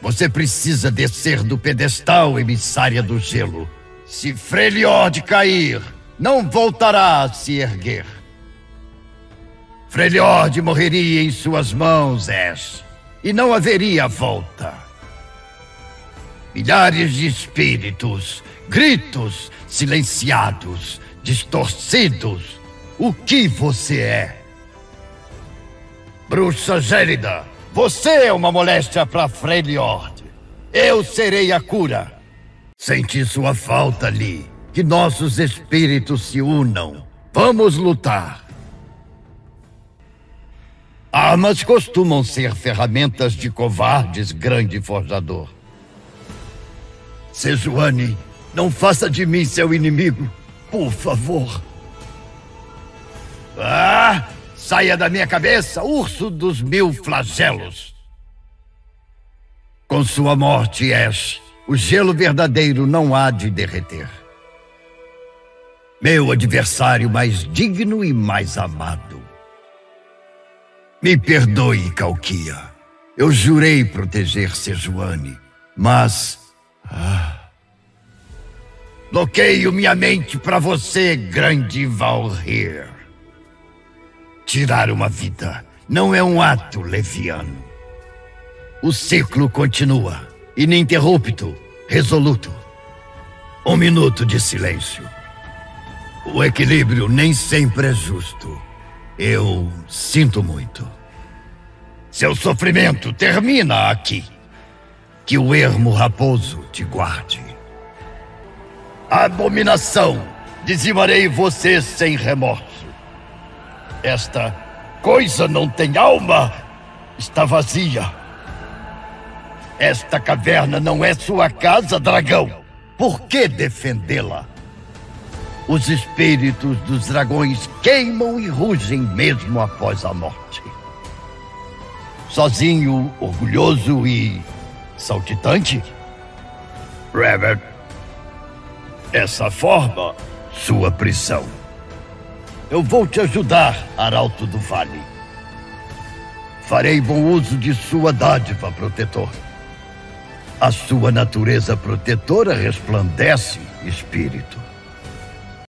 Você precisa descer do pedestal, emissária do gelo. Se Freljord cair, não voltará a se erguer. Freljord morreria em suas mãos, Ash, e não haveria volta. Milhares de espíritos, gritos silenciados, distorcidos. O que você é? Bruxa gélida, você é uma moléstia para Freljord. Eu serei a cura. Senti sua falta ali. Que nossos espíritos se unam. Vamos lutar. Armas costumam ser ferramentas de covardes, grande forjador. Sejuani, não faça de mim seu inimigo, por favor. Ah! Saia da minha cabeça, urso dos mil flagelos. Com sua morte, Ash, o gelo verdadeiro não há de derreter. Meu adversário mais digno e mais amado. Me perdoe, Calquia. Eu jurei proteger Sejuani, mas. Ah, bloqueio minha mente para você, grande Valhyr. Tirar uma vida não é um ato leviano. O ciclo continua, ininterrupto, resoluto. Um minuto de silêncio. O equilíbrio nem sempre é justo. Eu sinto muito. Seu sofrimento termina aqui. Que o ermo raposo te guarde. Abominação! Dizimarei você sem remorso. Esta coisa não tem alma. Está vazia. Esta caverna não é sua casa, dragão. Por que defendê-la? Os espíritos dos dragões queimam e rugem mesmo após a morte. Sozinho, orgulhoso e saltitante? Rabbit, essa forma, sua prisão. Eu vou te ajudar, Arauto do Vale. Farei bom uso de sua dádiva, protetor. A sua natureza protetora resplandece, espírito.